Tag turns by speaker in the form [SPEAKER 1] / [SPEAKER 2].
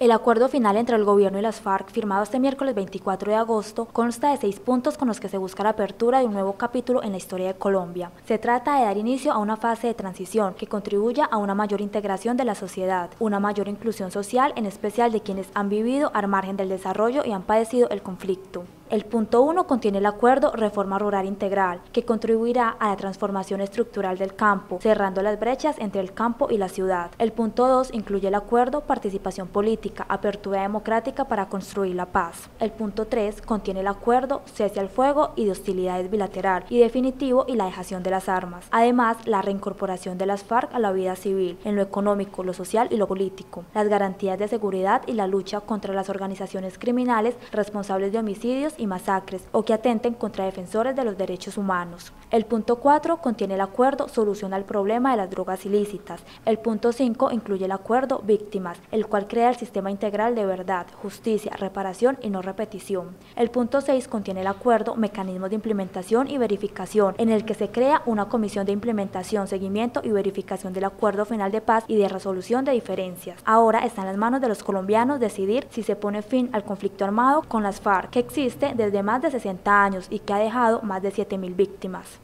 [SPEAKER 1] El acuerdo final entre el gobierno y las FARC, firmado este miércoles 24 de agosto, consta de seis puntos con los que se busca la apertura de un nuevo capítulo en la historia de Colombia. Se trata de dar inicio a una fase de transición que contribuya a una mayor integración de la sociedad, una mayor inclusión social, en especial de quienes han vivido al margen del desarrollo y han padecido el conflicto. El punto 1 contiene el acuerdo Reforma Rural Integral, que contribuirá a la transformación estructural del campo, cerrando las brechas entre el campo y la ciudad. El punto 2 incluye el acuerdo Participación Política, Apertura Democrática para construir la paz. El punto 3 contiene el acuerdo Cese al Fuego y de Hostilidades Bilateral y definitivo y la dejación de las armas. Además, la reincorporación de las FARC a la vida civil, en lo económico, lo social y lo político, las garantías de seguridad y la lucha contra las organizaciones criminales responsables de homicidios y masacres o que atenten contra defensores de los derechos humanos. El punto 4 contiene el acuerdo Soluciona el problema de las drogas ilícitas. El punto 5 incluye el acuerdo Víctimas, el cual crea el sistema integral de verdad, justicia, reparación y no repetición. El punto 6 contiene el acuerdo Mecanismos de implementación y verificación, en el que se crea una comisión de implementación, seguimiento y verificación del acuerdo final de paz y de resolución de diferencias. Ahora está en las manos de los colombianos decidir si se pone fin al conflicto armado con las FARC, que existe desde más de 60 años y que ha dejado más de 7.000 víctimas.